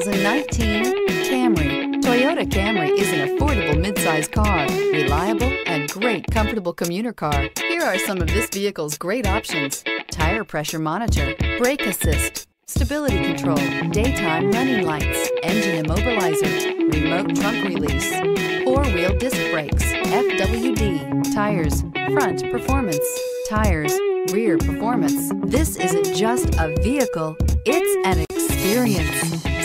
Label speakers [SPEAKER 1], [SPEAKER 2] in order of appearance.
[SPEAKER 1] 2019 Camry. Toyota Camry is an affordable midsize car, reliable and great comfortable commuter car. Here are some of this vehicle's great options. Tire pressure monitor, brake assist, stability control, daytime running lights, engine immobilizer, remote trunk release, four-wheel disc brakes, FWD, tires, front performance, tires, rear performance. This isn't just a vehicle, it's an experience.